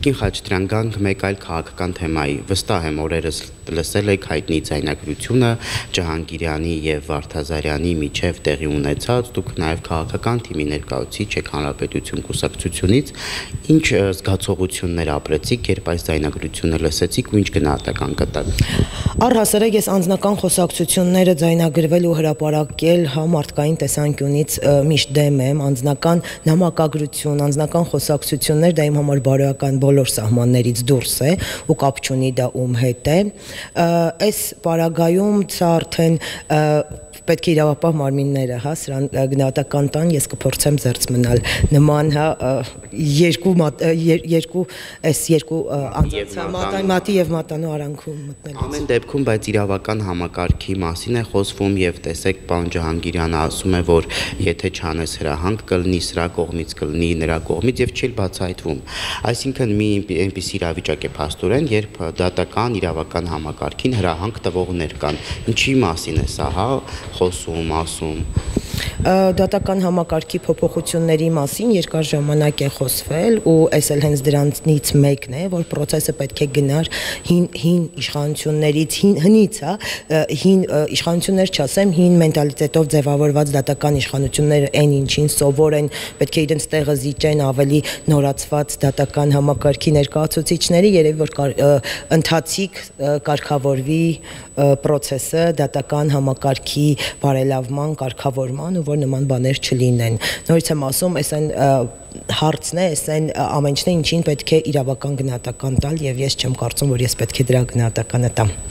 Կին Խաչատրյան գանք մեկ այլ քաղաքական թեմայի։ Վստահ եմ օրերս լսել եք հայտնի ձայնագրությունը Ջահանգիրյանի եւ Վարդազարյանի միջև տեղի ունեցած, դուք նաեւ քաղաքական թիմի ներկայացուցիչ եք հանրապետություն կուսակցությունից, ինչ զգացողություններ ապրեցիք, երբ այս ձայնագրությունը լսեցիք ու ինչ գնահատական կտաք։ Առհասարակ ես անձնական խոսակցությունները ձայնագրվել ու հրապարակել հա մարդկային տեսանկյունից միշտ դեմ եմ, անձնական նամակագրություն, անձնական խոսակցություններ դա իմ համար բարոյական բոլոր սահմաններից դուրս է ու կապ չունի դա ում հետ է այս պարագայում ցա արդեն պետք է իրավապահ մարմինները, հա, սրան գնահատական տան, ես կփորձեմ զերծ մնալ նման, հա, երկու երկու այս երկու անձանց մատի եւ մատանու արանքում մտնելուց։ Ամեն դեպքում, բայց իրավական համակարգի մասին է խոսվում եւ տեսեք, պարոն Ջահանգիրյանը ասում է, որ եթե չանես հրահանգ կլինի սրա կողմից կլինի նրա կողմից եւ չի բացահայտվում։ Այսինքն մի այնպիսի իրավիճակ է փաստորեն, երբ դատական իրավական համակարգին հրահանգ տվողներ կան։ Ինչի մասին է սա, հա, խոսում, ասում դատական համակարգի փոփոխությունների մասին երկար ժամանակ է խոսվել ու այս էլ հենց դրանից մեկն է, որ process-ը պետք է գնար հին հին իշխանություններից, հին հնից, հա, հին իշխանություններ չասեմ, հին մենտալիտետով ձևավորված դատական իշխանությունները այն ինչին սովոր են, պետք է իրենց տեղը զիջեն ավելի նորացված դատական համակարգի ներկայացուցիչների, երևի որ ընթացիկ կարգավորվի process-ը դատական համակարգի բարելավման, կարգավորման ու որ նման բաներ չլինեն։ Նորից եմ ասում, այս այն հարցն է, այս այն ամենն է, ինչին պետք է իրավական գնահատական տալ եւ ես չեմ կարծում, որ ես պետք է դրա գնահատականը տամ։